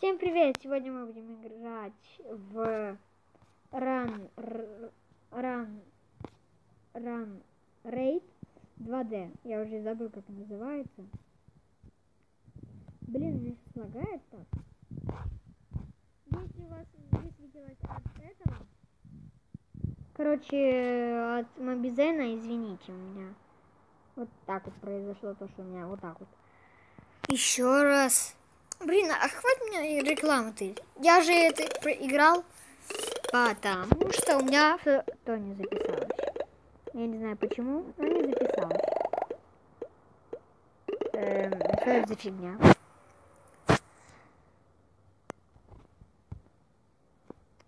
Всем привет! Сегодня мы будем играть в Run, Run, Run Raid 2D. Я уже забыл, как называется. Блин, мне сейчас лагает так. Если у вас высветилось от этого... Короче, от Мобизена, извините, у меня вот так вот произошло то, что у меня вот так вот. Еще раз. Блин, а хватит мне рекламу ты. Я же это проиграл, потому что у меня всё то не записалось. Я не знаю почему, но не записалось. Эм, что это за фигня?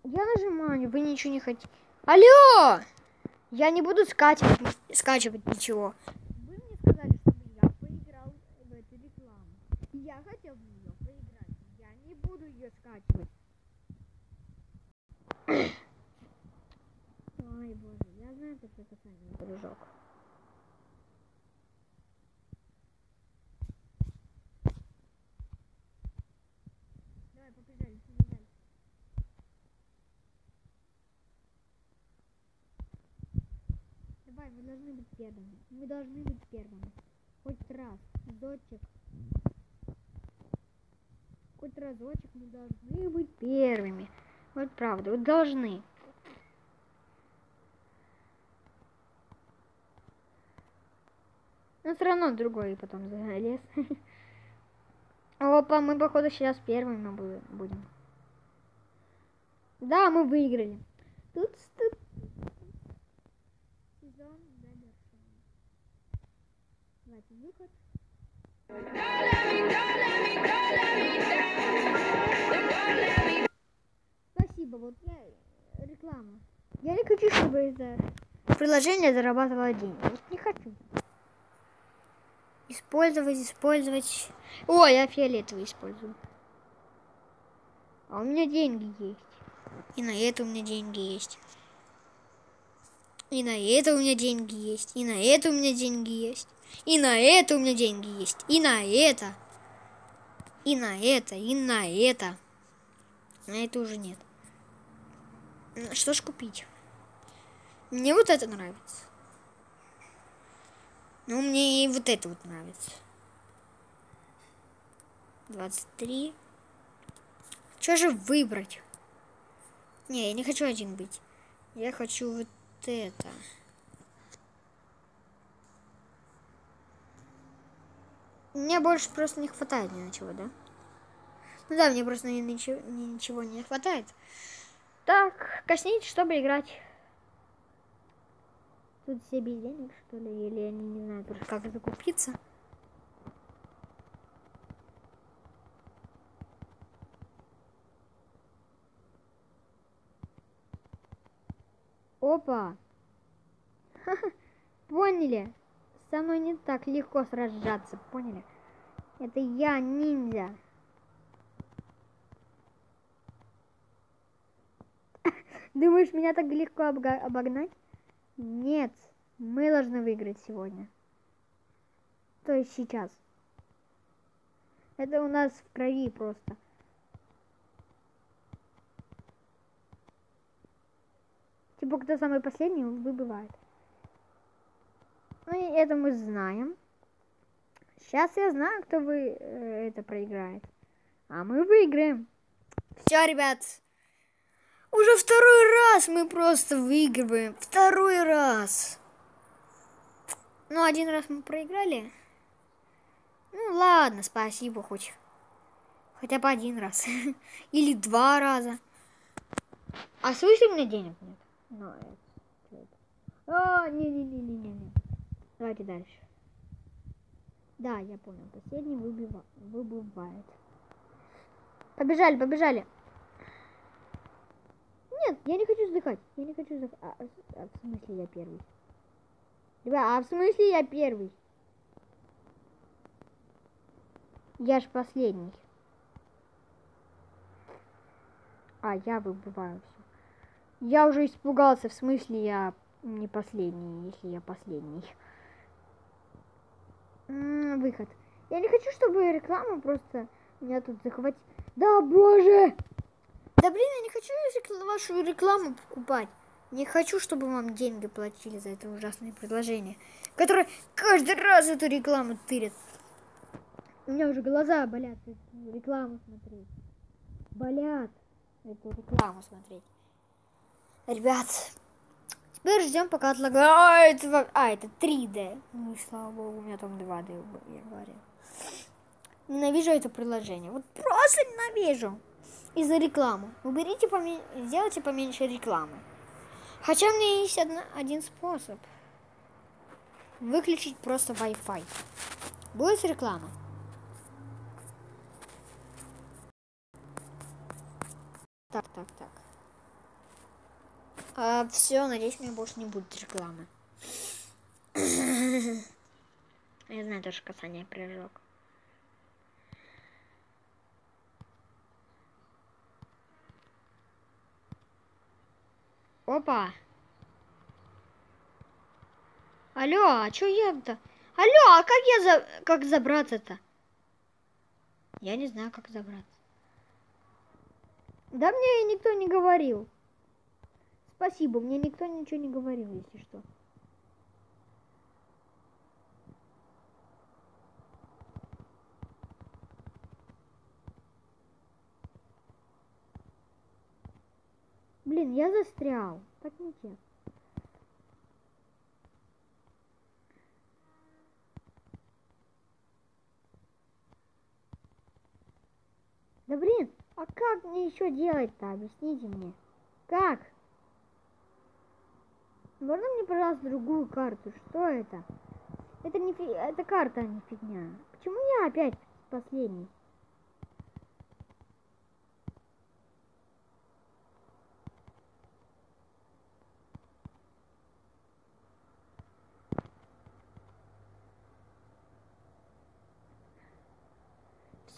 Я нажимаю, вы ничего не хотите. Алло! Я не буду скачивать, скачивать ничего. Вы мне сказали, чтобы я поиграл в эту рекламу. Я хотел в нее поиграть. Я не буду ее скачивать. Ой, боже, я знаю, что это самый дружок. Давай, побежали, побежали. Давай, мы должны быть первыми. Мы должны быть первыми. Хоть раз. Дочек. Хоть разочек мы должны быть первыми. Вот правда, вот должны. Но все равно другой потом залез. Опа, мы походу сейчас первыми бу- будем. Да, мы выиграли. Тут, тут. Сезон завершен. Давайте выход. Спасибо, вот я реклама. Я не хочу, чтобы это приложение зарабатывало деньги. Вот не хочу. Использовать, использовать. О, я фиолетовый использую. А у меня деньги есть. И на это у меня деньги есть. И на это у меня деньги есть. И на это у меня деньги есть. И на это у меня деньги есть. И на это. И на это. И на это. На это уже нет. Что ж купить? Мне вот это нравится. Ну, мне и вот это вот нравится. 23. Что же выбрать? Не, я не хочу один быть. Я хочу вот это. Мне больше просто не хватает ни на чего, да? Ну да, мне просто ни на чего, ни ничего не хватает. Так, коснитесь, чтобы играть. Тут все без денег, что ли? Или они не знают как закупиться? Опа! Поняли? Со мной не так легко сражаться, поняли? Это я ниндзя. Думаешь, меня так легко обогнать? Нет, мы должны выиграть сегодня. То есть сейчас. Это у нас в крови просто. Типа, кто самый последний, выбывает. Ну и это мы знаем. Сейчас я знаю, кто вы э, это проиграет. А мы выиграем. Все, ребят. Уже второй раз мы просто выигрываем. Второй раз. Ну, один раз мы проиграли. Ну, ладно, спасибо хоть. Хотя бы один раз. Или два раза. А слышишь, у меня денег нет? Ну, это... А, не-не-не-не-не. Давайте дальше. Да, я понял. Последний выбива... выбывает. Побежали, побежали. Нет, я не хочу вздыхать. Я не хочу вздыхать. А, а- а в смысле я первый? Ребят, а в смысле я первый? Я ж последний. А, я выбываю все. Я уже испугался, в смысле я не последний, если я последний. М, Выход. Я не хочу, чтобы реклама просто Меня тут захватить. Да, боже! Да блин, я не хочу вашу рекламу покупать. Не хочу, чтобы вам деньги платили за это ужасное предложение, которое каждый раз эту рекламу тырят. У меня уже глаза болят эту рекламу смотреть. Болят эту рекламу смотреть. Ребят, теперь ждем, пока отлагает. А, это 3D. Ну и слава богу, у меня там 2D, я говорил. Ненавижу это приложение. Вот просто ненавижу. Из-за рекламы. Уберите, поме... сделайте поменьше рекламы. Хотя у меня есть одна- один способ. Выключить просто Wi-Fi. Будет реклама? Так, так, так. А, все, надеюсь, у меня больше не будет рекламы. Я знаю, тоже касание прыжок. Опа. Алло, а чё я-то? Алло, а как я за... как забраться-то? Я не знаю, как забраться. Да мне никто не говорил. Спасибо, мне никто ничего не говорил, если что. Блин, я застрял. Так нечестно. Да блин, а как мне еще делать-то? Объясните мне. Как? Можно мне, пожалуйста, другую карту? Что это? Это не фи... это карта, а не фигня. Почему я опять последний?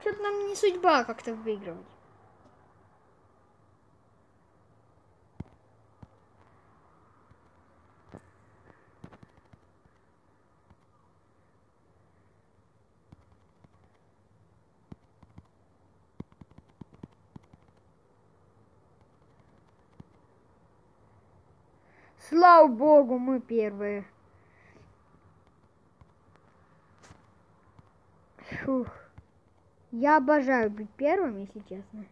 Что-то нам не судьба как-то выигрывать. Слава богу, мы первые. Фух. Я обожаю быть первым, если честно.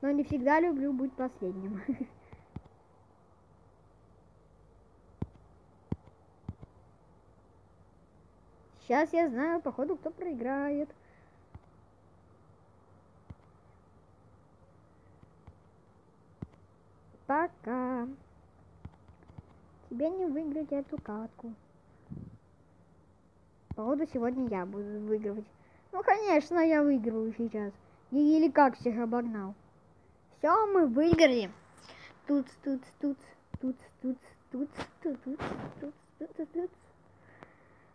Но не всегда люблю быть последним. Сейчас я знаю, походу, кто проиграет. Пока. Тебе не выиграть эту катку. Походу, сегодня я буду выигрывать. Ну, конечно, я выигрываю сейчас. Я еле как всех обогнал. Все, мы выиграли. Тут, тут, тут, тут, тут, тут, тут, тут, тут, тут, тут.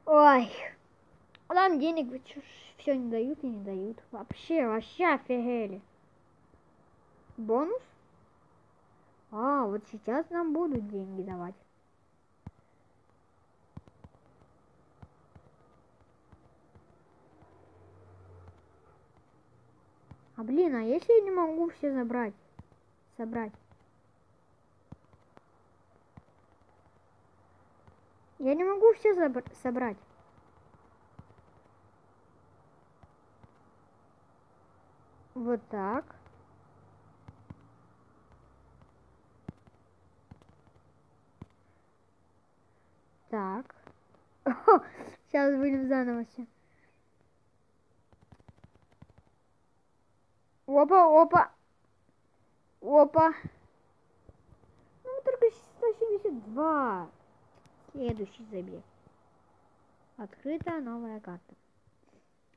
Ой. А Нам денег все не дают и не дают. Вообще, вообще офигели. Бонус? А, вот сейчас нам будут деньги давать. А блин, а если я не могу все забрать? Собрать. Я не могу все собрать. Вот так. Так. Сейчас будем заново все. Опа, опа. Опа. Ну, только 172. Следующий забег. Открытая новая карта.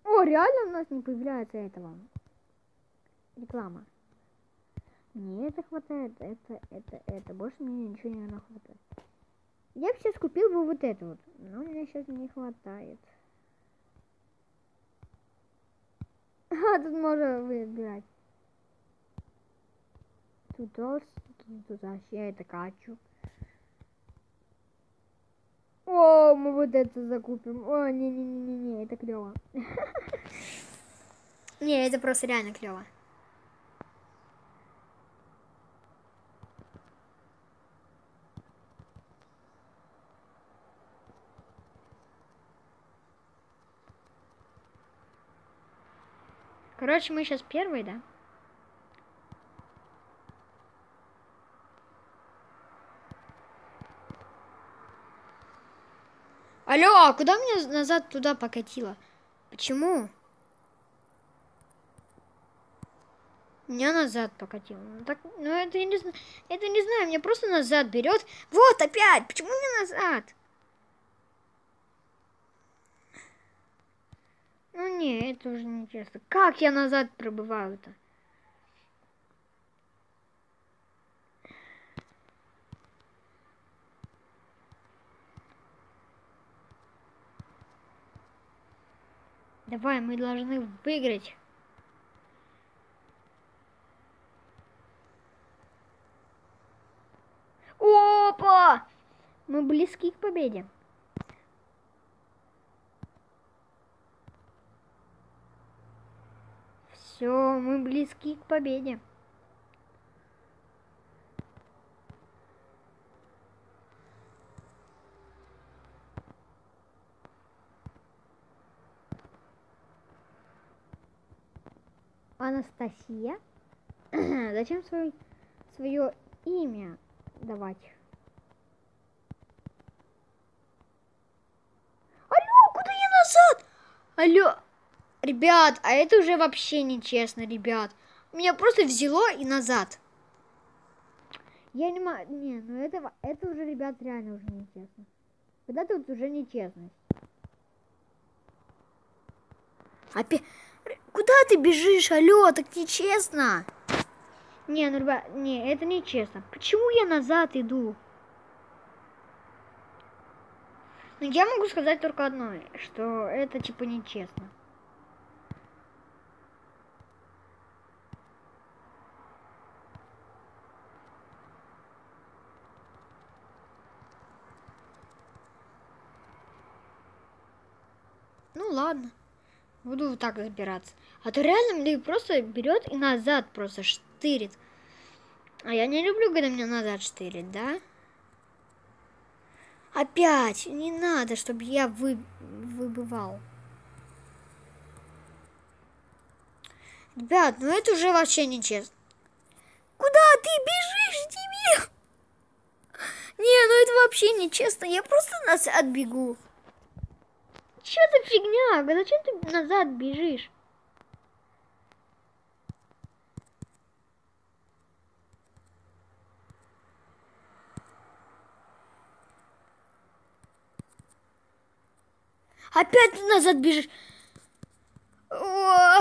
О, реально у нас не появляется этого. Реклама. Не, это хватает, это, это, это. Больше мне ничего не хватает. Я бы сейчас купил бы вот это вот, но мне сейчас не хватает. А, тут можно выбирать. Тут толстенький, тут вообще это качу. О, мы вот это закупим. О, не-не-не-не, это клево. Не, это просто реально клево. Короче, мы сейчас первые, да? Алло, а куда меня назад туда покатило? Почему? Меня назад покатило. Ну, так, ну это я не знаю. Это не знаю, меня просто назад берет. Вот опять! Почему мне назад? Ну не, это уже не честно. Как я назад пробываю-то? Давай, мы должны выиграть. Опа! Мы близки к победе. Все, мы близки к победе. Анастасия. Зачем свой, свое имя давать? Алло, куда я назад? Алло, ребят, а это уже вообще нечестно, ребят. Меня просто взяло и назад. Я не могу... Не, ну это, это уже, ребят, реально уже нечестно. Когда тут уже нечестность. Опять... Куда ты бежишь? Алло, так нечестно. Не, ну, ребят, не, это нечестно. Почему я назад иду? Ну, я могу сказать только одно, что это, типа, нечестно. Ну, ладно. Буду вот так разбираться. А то реально мне просто берет и назад просто штырит. А я не люблю, когда меня назад штырит, да? Опять! Не надо, чтобы я вы... выбывал. Ребят, ну это уже вообще нечестно. Куда ты бежишь, Демир? Не, ну это вообще нечестно. Я просто нас отбегу. Что за фигня? Зачем ты назад бежишь? Опять ты назад бежишь. О,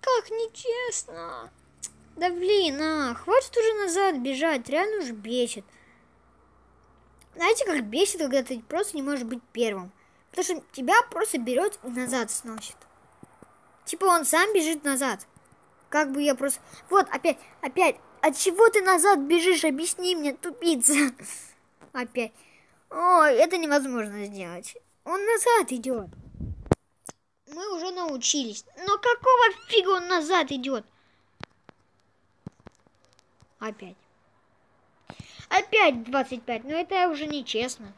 как нечестно. Да блин, а, хватит уже назад бежать, реально уж бесит. Знаете, как бесит, когда ты просто не можешь быть первым. Потому что тебя просто берет и назад сносит. Типа он сам бежит назад. Как бы я просто... Вот, опять, опять. От чего ты назад бежишь? Объясни мне, тупица. Опять. Ой, это невозможно сделать. Он назад идет. Мы уже научились. Но какого фига он назад идет? Опять. Опять 25. Но это уже нечестно.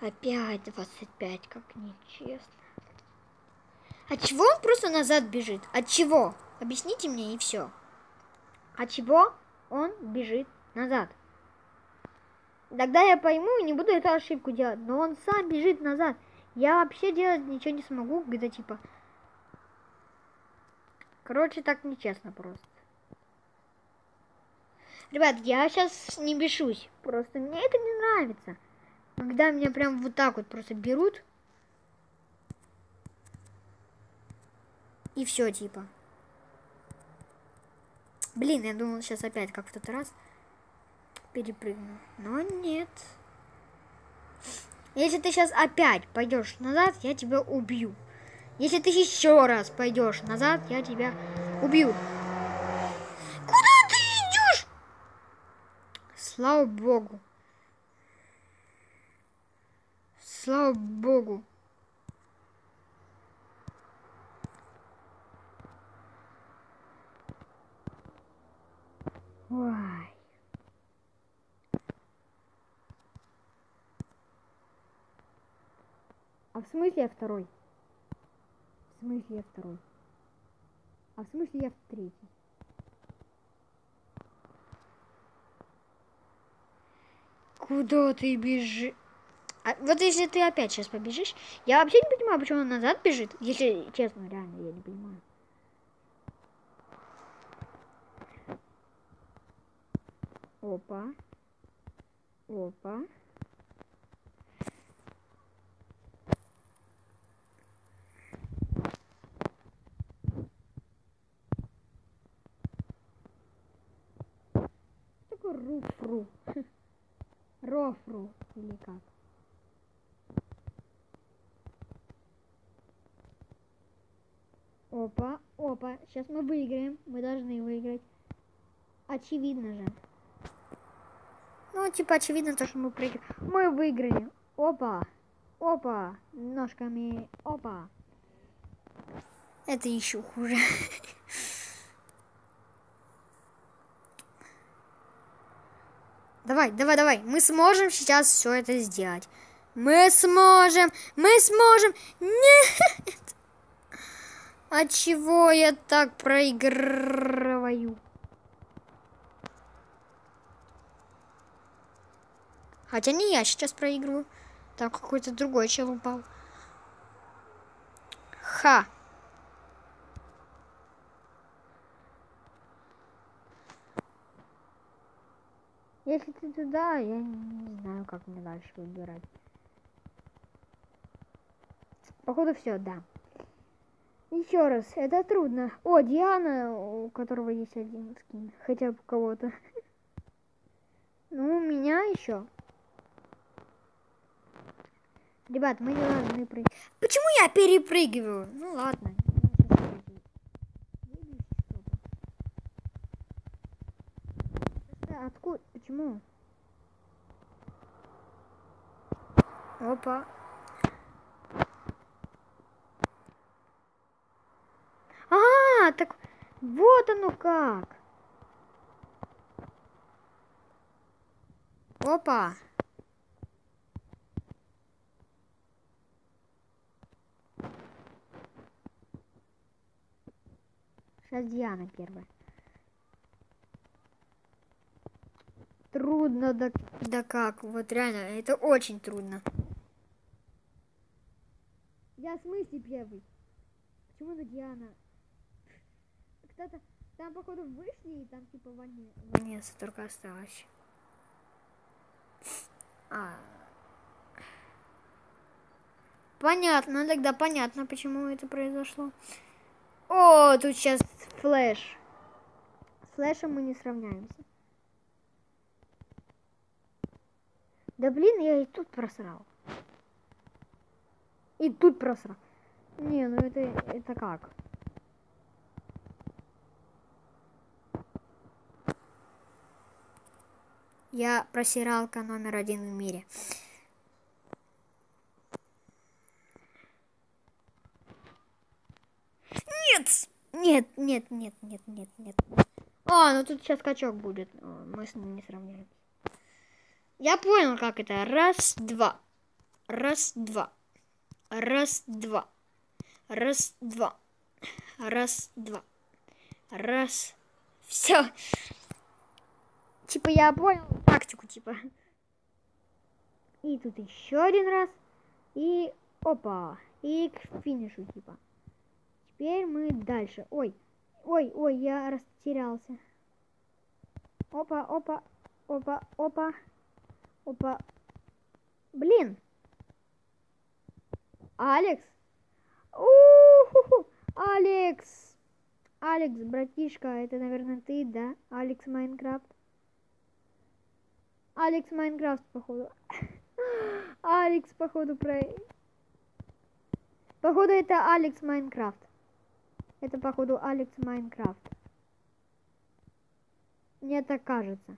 Опять 25, как нечестно. От чего он просто назад бежит? От чего? Объясните мне и все. От чего он бежит назад? Тогда я пойму и не буду эту ошибку делать. Но он сам бежит назад. Я вообще делать ничего не смогу, когда типа... Короче, так нечестно просто. Ребят, я сейчас не бешусь. Просто мне это не нравится. Когда меня прям вот так вот просто берут. И все, типа. Блин, я думал сейчас опять как в тот раз перепрыгну. Но нет. Если ты сейчас опять пойдешь назад, я тебя убью. Если ты еще раз пойдешь назад, я тебя убью. Куда ты идешь? Слава богу. Слава богу. Ой. А в смысле я второй? В смысле я второй? А в смысле я в третий? Куда ты бежишь? А вот если ты опять сейчас побежишь, я вообще не понимаю, почему он назад бежит. Если честно, реально, я не понимаю. Опа. Опа. Такой руфру. Рофру или как? Опа, опа, сейчас мы выиграем. Мы должны выиграть. Очевидно же. Ну, типа, очевидно, то, что мы проиграли. Мы выиграли. Опа. Опа. Ножками. Опа. Это еще хуже. Давай, давай, давай. Мы сможем сейчас все это сделать. Мы сможем. Мы сможем. Нет. От чего я так проигрываю? Хотя не я сейчас проигрываю. Там какой-то другой чел упал. Ха. Если ты туда, я не знаю, как мне дальше выбирать. Походу все, да. Еще раз, это трудно. О, Диана, у которого есть один скин. Хотя бы кого-то. Ну, у меня еще. Ребят, мы не должны прыгать. Почему я перепрыгиваю? Ну ладно. Откуда? Почему? Опа. Так вот оно как. Опа. Сейчас Диана первая. Трудно, да, да как, вот реально, это очень трудно. Я в смысле первый? Почему на Диана? Кто-то, там походу вышли, и там типа Ванесса, Ванесса только осталась. А. Понятно, тогда понятно, почему это произошло. О, тут сейчас флэш. С флэшем мы не сравняемся. Да блин, я и тут просрал. И тут просрал. Не, ну это, это как? Я просиралка номер один в мире. Нет! Нет, нет, нет, нет, нет, нет. А, ну тут сейчас скачок будет. Мы с ним не сравняемся. Я понял, как это. Раз, два. Раз, два. Раз, два. Раз, два. Раз, два. Раз. Все. Типа я понял тактику, типа. И тут еще один раз. И опа. И к финишу, типа. Теперь мы дальше. Ой, ой, ой, я растерялся. Опа, опа, опа, опа, опа. Блин. Алекс. У-ху-ху. Алекс! Алекс, братишка, это, наверное, ты, да? Алекс Майнкрафт. Алекс Майнкрафт, походу. Алекс, походу, про... Походу, это Алекс Майнкрафт. Это, походу, Алекс Майнкрафт. Мне так кажется.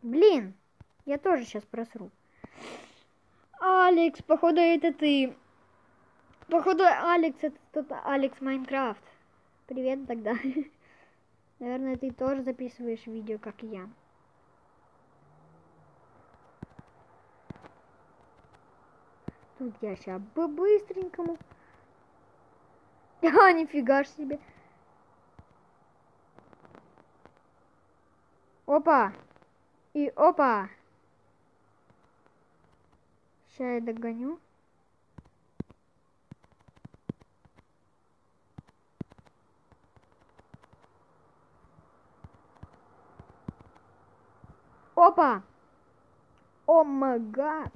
Блин, я тоже сейчас просру. Алекс, походу это ты. Походу Алекс это тот Алекс Майнкрафт. Привет тогда. Наверное, ты тоже записываешь видео, как я. Тут я сейчас по-быстренькому. А, нифига ж себе. Опа! И опа! Сейчас я догоню. Опа! О май гад!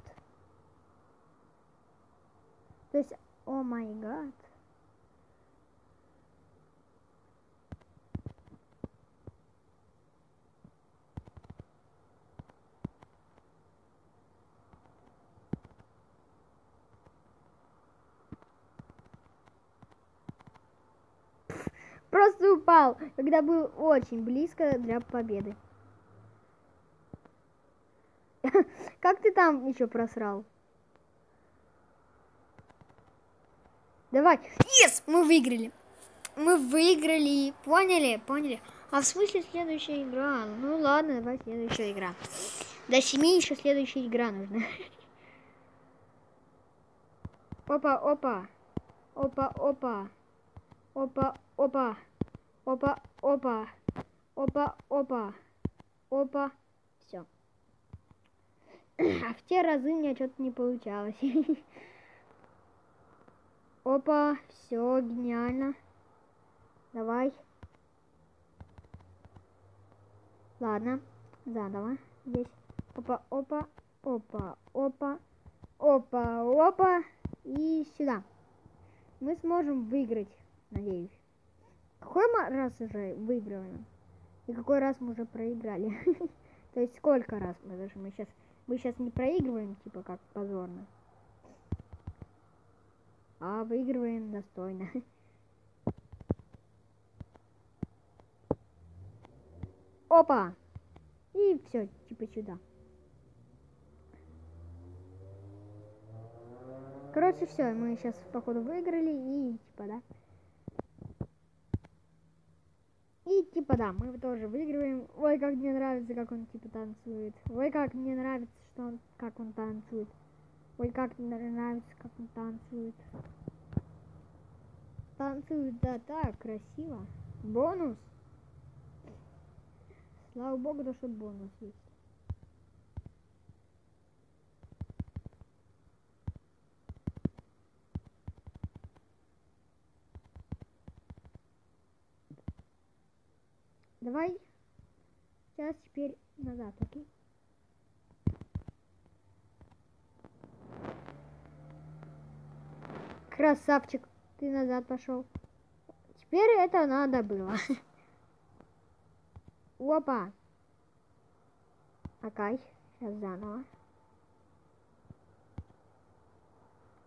То есть, о май гад. Просто упал, когда был очень близко для победы. Как ты там еще просрал? Давай. Yes, мы выиграли. Мы выиграли. Поняли? Поняли? А в смысле следующая игра? Ну ладно, давай следующая игра. До семи еще следующая игра нужна. Опа, опа. Опа, опа. Опа, опа. Опа, опа. Опа, опа. Опа. Все. А в те разы у меня что-то не получалось. Опа, все, гениально. Давай. Ладно, заново. Здесь. Опа, опа, опа, опа, опа, опа. И сюда. Мы сможем выиграть, надеюсь. Какой раз уже выигрываем? И какой раз мы уже проиграли? То есть сколько раз мы даже мы сейчас мы сейчас не проигрываем, типа как позорно а выигрываем достойно. Опа! И все, типа сюда. Короче, все, мы сейчас, походу, выиграли и типа, да. И типа, да, мы тоже выигрываем. Ой, как мне нравится, как он типа танцует. Ой, как мне нравится, что он, как он танцует. Ой, как мне нравится, как он танцует. Танцует, да, так, красиво. Бонус. Слава богу, да что бонус есть. Давай. Сейчас теперь назад, окей? Красавчик, ты назад пошел. Теперь это надо было. Опа. Окей, сейчас заново.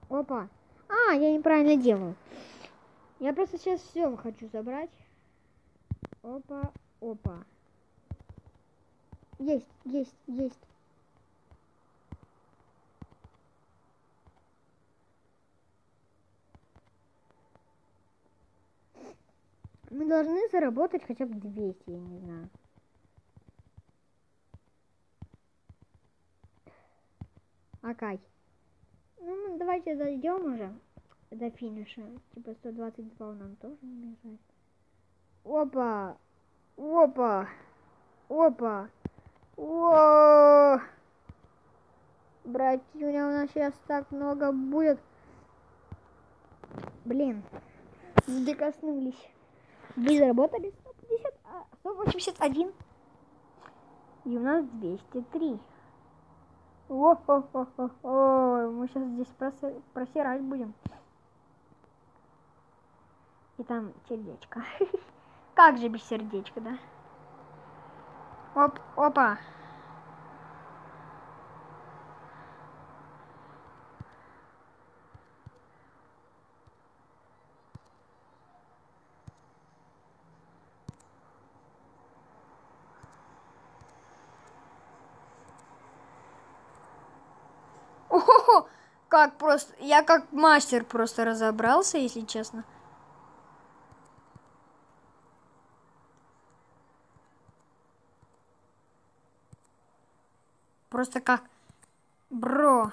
Опа. А, я неправильно делаю. Я просто сейчас все хочу забрать. Опа, опа. Есть, есть, есть. Мы должны заработать хотя бы 200, я не знаю. Окей. Ну, давайте дойдем уже до финиша. Типа 122 нам тоже не мешает. Опа! Опа! Опа! О! Братья, у нас сейчас так много будет. Блин, докоснулись. Вы заработали 100 150, 181. И у нас 203. О-хо-хо-хо-хо. Мы сейчас здесь просирать будем. И там сердечко. Как же без сердечка, да? Оп, опа. Ого, как просто, я как мастер просто разобрался, если честно. Просто как... Бро.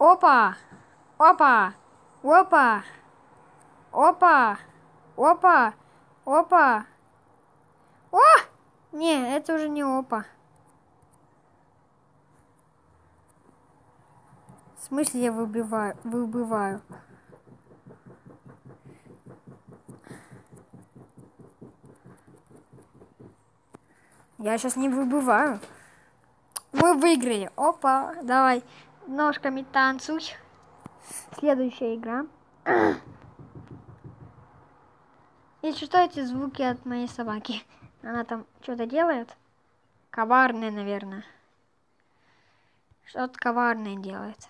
Опа! Опа! Опа! Опа! Опа! Опа! О! Не, это уже не опа. В смысле я выбиваю? Выбиваю. Я сейчас не выбываю. Мы выиграли. Опа, давай. Ножками танцуй. Следующая игра. Если что, эти звуки от моей собаки. Она там что-то делает. Коварное, наверное. Что-то коварное делает.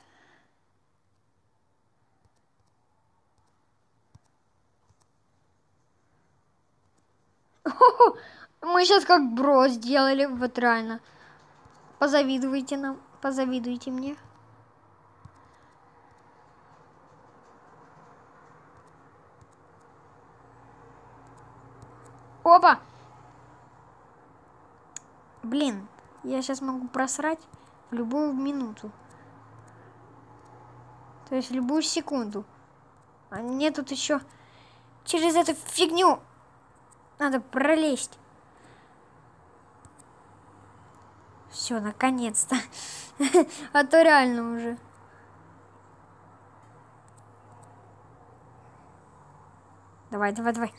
Мы сейчас как бро сделали, вот реально. Позавидуйте нам, позавидуйте мне. Опа! Блин, я сейчас могу просрать в любую минуту. То есть любую секунду. А мне тут еще через эту фигню надо пролезть. Все, наконец-то. а то реально уже. Давай, давай, давай.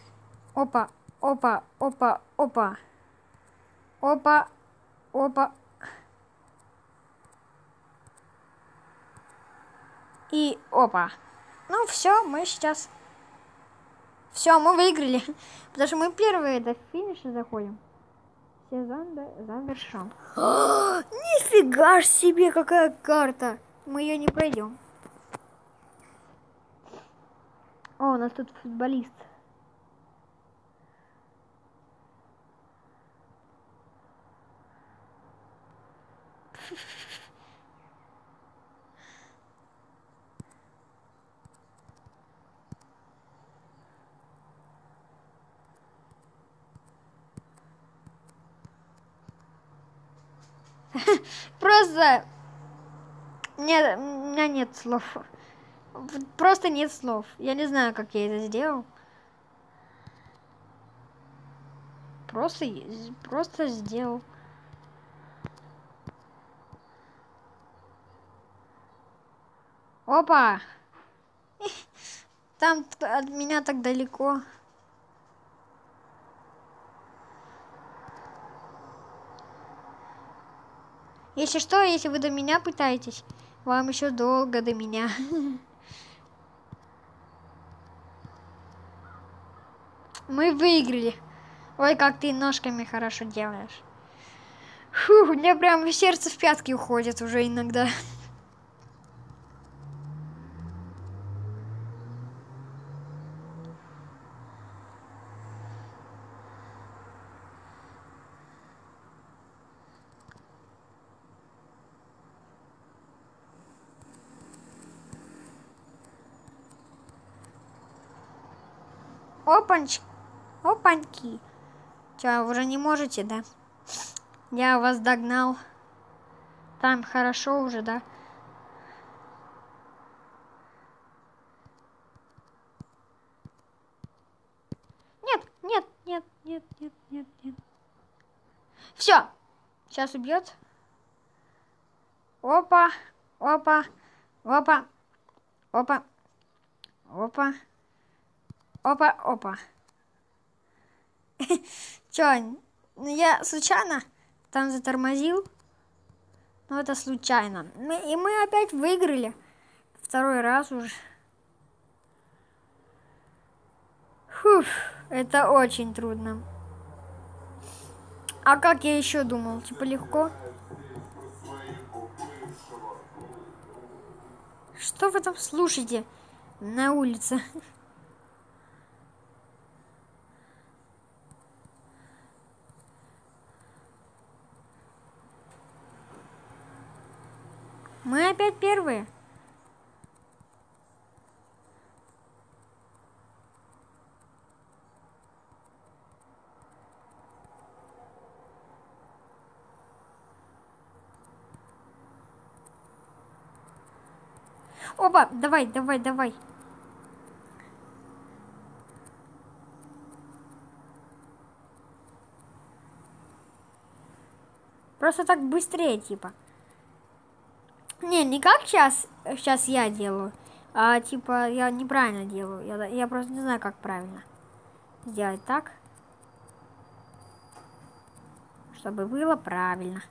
Опа, опа, опа, опа. Опа, опа. И опа. Ну все, мы сейчас... Все, мы выиграли. Потому что мы первые до финиша заходим. Сезон завершен. Нифига ж себе, какая карта. Мы ее не пройдем. О, у нас тут футболист. Просто... Нет, у меня нет слов. Просто нет слов. Я не знаю, как я это сделал. Просто, просто сделал. Опа! Там от меня так далеко. Если что, если вы до меня пытаетесь, вам еще долго до меня. Мы выиграли. Ой, как ты ножками хорошо делаешь. Фу, у меня прям сердце в пятки уходит уже иногда. Опанч... Опаньки. Че, уже не можете, да? Я вас догнал. Там хорошо уже, да? Нет, нет, нет, нет, нет, нет, нет. Все. Сейчас убьет. Опа, опа. Опа. Опа. Опа. Опа, опа. Чё, ну я случайно там затормозил? Ну это случайно. Мы, и мы опять выиграли. Второй раз уже. Фух, это очень трудно. А как я еще думал? Типа легко? Что вы там слушаете на улице? Мы опять первые. Опа, давай, давай, давай. Просто так быстрее, типа. Не, не как сейчас, сейчас я делаю, а типа я неправильно делаю. Я, я просто не знаю, как правильно сделать так, чтобы было правильно.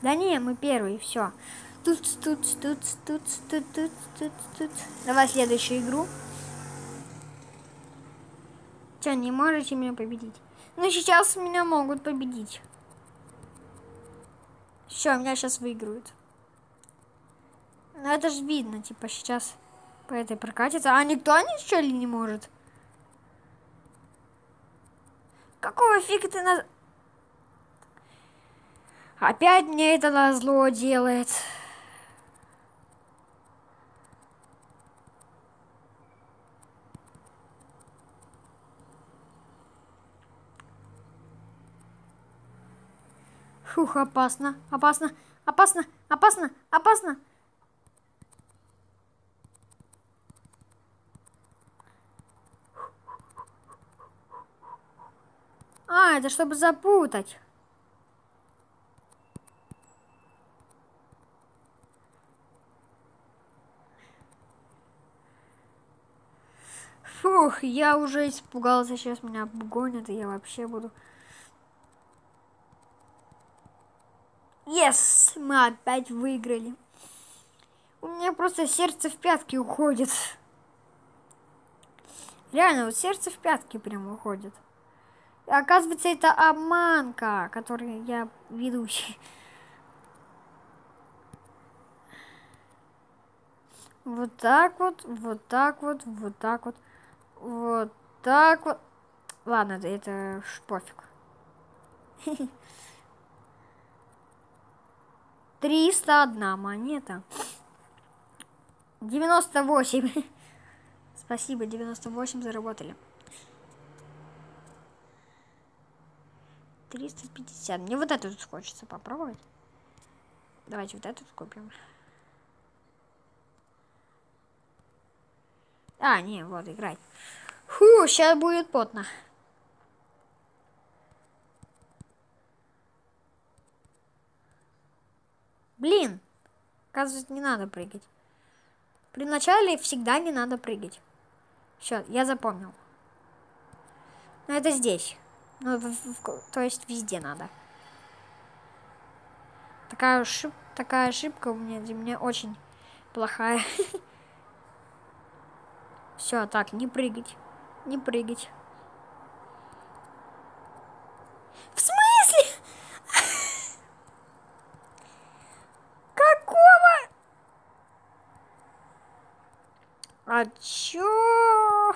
Да не, мы первые, все. Тут, тут, тут, тут, тут, тут, тут, тут. Давай следующую игру. Че, не можете меня победить? Ну, сейчас меня могут победить. Все, меня сейчас выиграют. Ну, это же видно, типа, сейчас по этой прокатится. А никто ничего ли не может? Какого фига ты на... Опять мне это на зло делает. Фух, опасно, опасно, опасно, опасно, опасно. А, это чтобы запутать. Фух, я уже испугался, сейчас меня обгонят, и я вообще буду... Yes, мы опять выиграли. У меня просто сердце в пятки уходит. Реально, вот сердце в пятки прям уходит. Оказывается, это обманка, которую я ведущий. Вот так вот, вот так вот, вот так вот, вот так вот. Ладно, это, это пофиг. 301 монета. 98. Спасибо, 98 заработали. 350. Мне вот эту тут хочется попробовать. Давайте вот эту купим. А, не, вот, играть. Фу, сейчас будет потно. Блин, оказывается, не надо прыгать. При начале всегда не надо прыгать. Все, я запомнил. Но это здесь. Ну, в, в, то есть везде надо. Такая, ошиб, такая ошибка у меня для меня очень плохая. Все, так, не прыгать. Не прыгать. В смысле? А чё?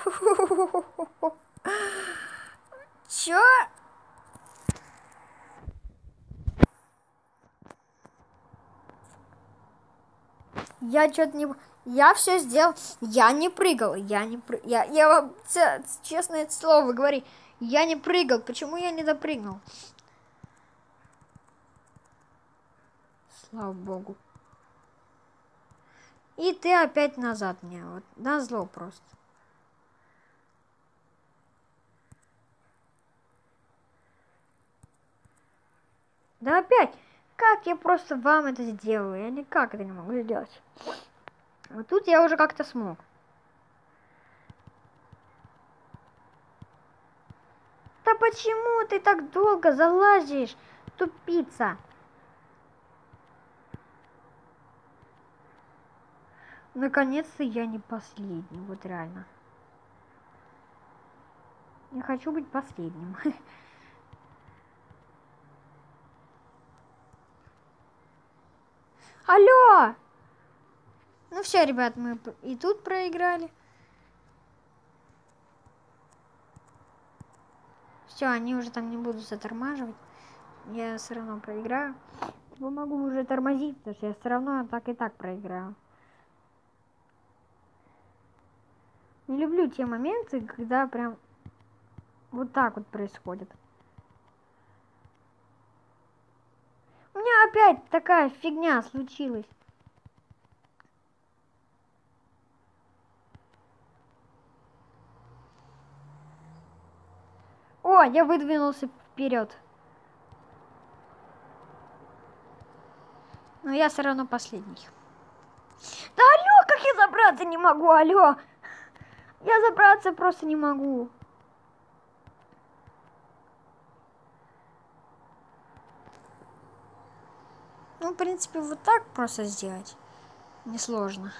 Чё? Я что-то не... Я все сделал. Я не прыгал. Я не пры... Я, я вам честное слово говорю. Я не прыгал. Почему я не допрыгнул? Слава богу. И ты опять назад мне. Вот на зло просто. Да опять. как я просто вам это сделаю? Я никак это не могу сделать. Вот тут я уже как-то смог. Да почему ты так долго залазишь, тупица? Наконец-то я не последний, вот реально. Я хочу быть последним. Алло! Ну все, ребят, мы и тут проиграли. Все, они уже там не будут затормаживать. Я все равно проиграю. Я могу уже тормозить, потому что я все равно так и так проиграю. Не люблю те моменты, когда прям вот так вот происходит. У меня опять такая фигня случилась. О, я выдвинулся вперед. Но я все равно последний. Да алло, как я забраться не могу, алло. Я забраться просто не могу. Ну, в принципе, вот так просто сделать. Несложно.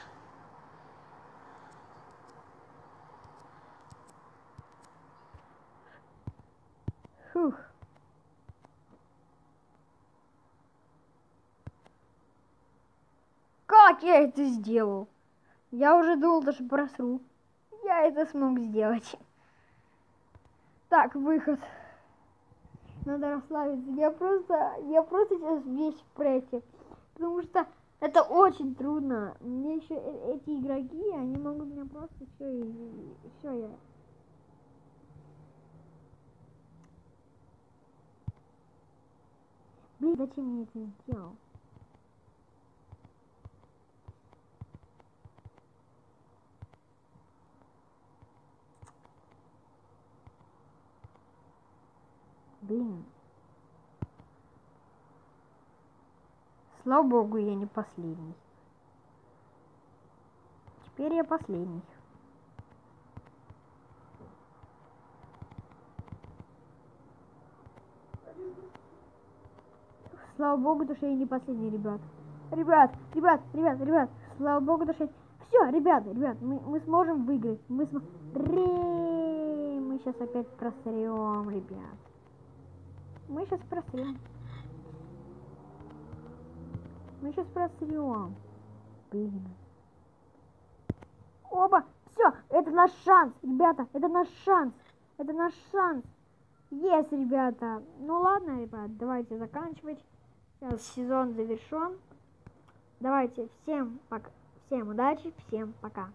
Фух. Как я это сделал? Я уже думал, даже просру. Я это смог сделать. Так, выход. Надо расслабиться. Я просто, я просто сейчас весь в прессе. Потому что это очень трудно. Мне еще э, эти игроки, они могут меня просто все и все я. Блин, зачем я это сделал? Блин. Слава богу, я не последний. Теперь я последний. Слава богу, то что я не последний, ребят. Ребят, ребят, ребят, ребят. Слава богу, то что... Все, ребята, ребят, мы, мы сможем выиграть. Мы сможем... Мы сейчас опять просрем, ребят. Мы сейчас просрем. Мы сейчас просрем. Блин. Оба! Все, это наш шанс, ребята, это наш шанс. Это наш шанс. Есть, ребята. Ну ладно, ребят, давайте заканчивать. Сейчас сезон завершен. Давайте всем пока. Всем удачи, всем пока.